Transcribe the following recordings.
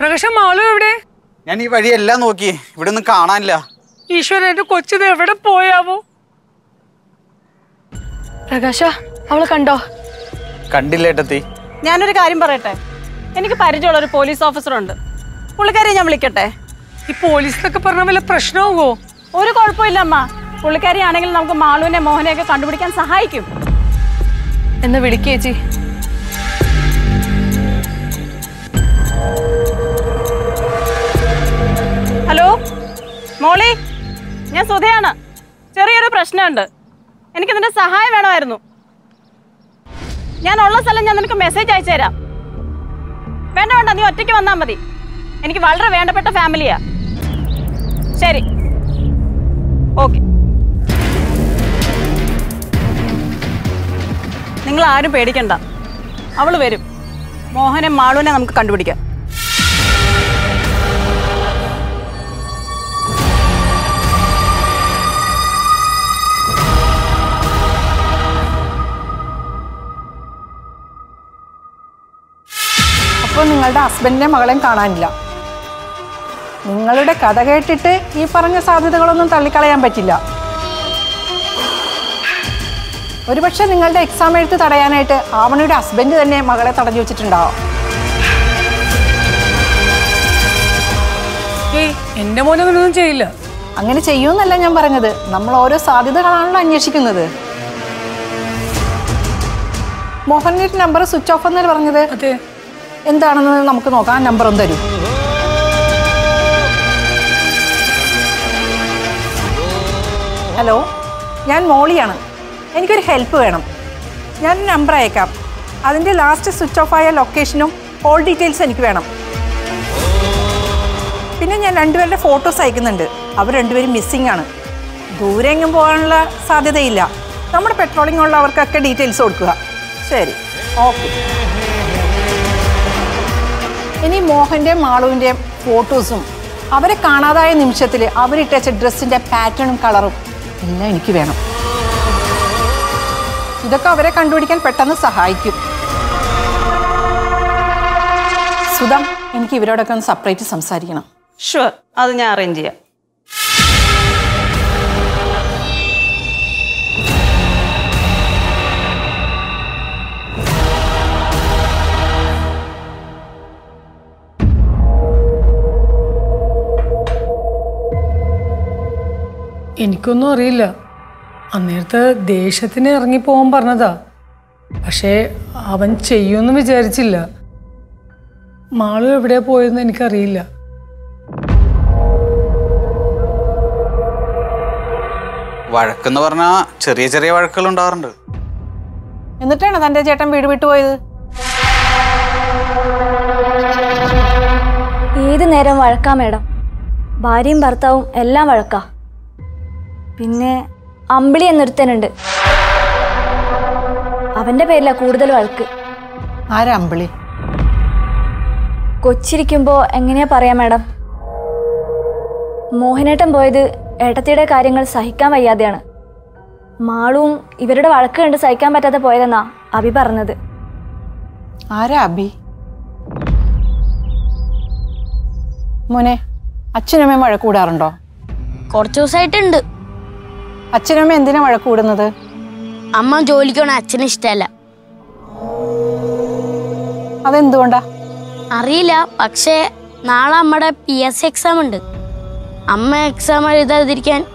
പ്രകാശ മാളു എവിടെ? ഞാൻ ഈ വഴിയെല്ലാം നോക്കി. ഇവിടെ ഒന്നും കാണാനില്ല. ഈശ്വരൻ എന്റെ കൊച്ചിത് എവിടെ പോയാവോ? പ്രകാശ അവളെ കണ്ടോ? കണ്ടില്ല ഏട്ടത്തി. ഞാനൊരു കാര്യം പറയട്ടെ? എനിക്ക് പരിചയമുള്ള ഒരു പോലീസ് ഓഫീസർ ഉണ്ട് പുള്ളിക്കാരെ ഞാൻ വിളിക്കട്ടെ? ഈ പോലീസ് എന്നൊക്കെ പറഞ്ഞ വല്ല പ്രശ്നമാകുമോ ഒരു കുഴപ്പമില്ല അമ്മ. പുള്ളിക്കാരി ആണെങ്കിൽ നമുക്ക് മാളുവിനെ മോഹനെയൊക്കെ കണ്ടുപിടിക്കാൻ സഹായിക്കും. എന്ന് വിളിക്കേച്ചി ഹലോ? മോളി ഞാൻ സുധയാണ്. ചെറിയൊരു പ്രശ്നമുണ്ട്. എനിക്ക് നിന്റെ സഹായം വേണമായിരുന്നു. ഞാൻ ഉള്ള സ്ഥലം ഞാൻ നിനക്ക് മെസ്സേജ് അയച്ചു തരാം. വേണ്ട വേണ്ട നീ ഒറ്റയ്ക്ക് വന്നാൽ മതി. എനിക്ക് വളരെ വേണ്ടപ്പെട്ട ഫാമിലിയാ ശരി. ഓക്കെ നിങ്ങൾ ആരും പേടിക്കണ്ട. അവൾ വരും. മോഹനെ മാളുവിനെ നമുക്ക് കണ്ടുപിടിക്കാം. അപ്പോൾ നിങ്ങളുടെ ഹസ്ബൻഡിനെ മകളെയും കാണാനില്ല. നിങ്ങളുടെ കഥ കേട്ടിട്ട് ഈ പറഞ്ഞ സാധ്യതകളൊന്നും തള്ളിക്കളയാൻ പറ്റില്ല. ഒരുപക്ഷെ നിങ്ങളുടെ എക്സാം എഴുത്ത് തടയാനായിട്ട് ആവണിയുടെ ഹസ്ബൻഡ് തന്നെ മകളെ തടഞ്ഞു വെച്ചിട്ടുണ്ടാവും. എന്റെ മോനെ അങ്ങനെയൊന്നും ചെയ്യില്ല. അങ്ങനെ ചെയ്യൂന്നല്ല ഞാൻ പറഞ്ഞത്. നമ്മൾ ഓരോ സാധ്യതകളാണല്ലോ അന്വേഷിക്കുന്നത്. മോഹന്റെ നമ്പർ സ്വിച്ച് ഓഫ് എന്നല്ലേ പറഞ്ഞത്? അതെ. എന്താണെന്ന് നമുക്ക് നോക്കാം. നമ്പർ ഒന്ന് തരൂ. ഹലോ ഞാൻ മോളിയാണ്. എനിക്കൊരു ഹെൽപ്പ് വേണം. ഞാൻ നമ്പർ അയക്കാം. അതിന്റെ ലാസ്റ്റ് സ്വിച്ച് ഓഫ് ആയ ലൊക്കേഷനും കോൾ ഡീറ്റെയിൽസ് എനിക്ക് വേണം. പിന്നെ ഞാൻ രണ്ടുപേരുടെ ഫോട്ടോസ് അയക്കുന്നുണ്ട്. അവർ രണ്ടുപേരും മിസ്സിംഗ് ആണ്. ദൂരെ എങ്ങും പോകാനുള്ള സാധ്യതയില്ല. നമ്മുടെ പെട്രോളിംഗ് ഉള്ളവർക്കൊക്കെ ഡീറ്റെയിൽസ് കൊടുക്കുക. ശരി. ഓക്കെ ഇനി മോഹന്റെയും മാളുവിന്റെയും ഫോട്ടോസും. അവരെ കാണാതായ നിമിഷത്തിൽ അവരിട്ടച്ച ഡ്രസ്സിന്റെ പാറ്റേണും കളറും എല്ലാം എനിക്ക് വേണം. ഇതൊക്കെ അവരെ കണ്ടുപിടിക്കാൻ പെട്ടെന്ന് സഹായിക്കും. സുധം എനിക്ക് ഇവരോടൊക്കെ ഒന്ന് സെപ്പറേറ്റ് സംസാരിക്കണം. ഷുവർ അത് ഞാൻ അറേഞ്ച് ചെയ്യാം. എനിക്കൊന്നും അറിയില്ല. അന്നേരത്തെ ദേഷ്യത്തിന് ഇറങ്ങിപ്പോവാൻ പറഞ്ഞതാ. പക്ഷേ അവൻ ചെയ്യുമെന്ന് വിചാരിച്ചില്ല. മാളു എവിടെയാ പോയതെന്ന് എനിക്കറിയില്ല. വഴക്കെന്ന് പറഞ്ഞാ ചെറിയ ചെറിയ വഴക്കുകൾ ഉണ്ടാവാറുണ്ട്. എന്നിട്ടാണ് തന്റെ ചേട്ടൻ വീട് വിട്ടു പോയത്? ഏത് നേരം വഴക്കാ മേഡം? ഭാര്യയും ഭർത്താവും എല്ലാം വഴക്കാ. പിന്നെ അമ്പിളി എന്നൊരുത്തനുണ്ട്. അവന്റെ പേരിലാ കൂടുതൽ വഴക്ക്. ആരാ അമ്പിളി? കൊച്ചിരിക്കുമ്പോ എങ്ങനെയാ പറയാ മാഡം? മോഹനേട്ടൻ പോയത് ഏട്ടത്തിയുടെ കാര്യങ്ങൾ സഹിക്കാൻ വയ്യാതെയാണ്. മാളും ഇവരുടെ വഴക്ക് കണ്ട് സഹിക്കാൻ പറ്റാതെ പോയതെന്നാ അഭി പറഞ്ഞത്. ആരാ അബി? മോനെ അച്ഛനമ്മയും വഴക്കൂടാറുണ്ടോ കൂടാറുണ്ടോ? കുറച്ച് ദിവസമായിട്ടുണ്ട് അച്ഛനമ്മ എന്തിനാ വഴക്ക് കൂടുന്നത്? അമ്മ ജോലിക്ക് പോണ അച്ഛന് ഇഷ്ടമല്ല. അതെന്തുകൊണ്ടാ? അറിയില്ല. പക്ഷേ നാളെ അമ്മയുടെ പി എസ് സി എക്സാം ഉണ്ട്. അമ്മ എക്സാം എഴുതാതിരിക്കാൻ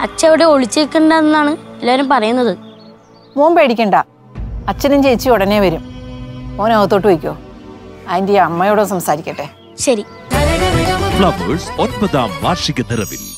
അച്ഛൻ അവിടെ ഒളിച്ചിരിക്കണ്ടെന്നാണ് എല്ലാവരും പറയുന്നത്. മോൻ പേടിക്കണ്ട. അച്ഛനും ചേച്ചി ഉടനെ വരും. മോൻ അകത്തോട്ട് വയ്ക്കോ. അതിന്റെ അമ്മയോട് സംസാരിക്കട്ടെ. ശരി. ഫ്ലവേഴ്സ് ഒൻപതാം വാർഷിക നിറവിൽ.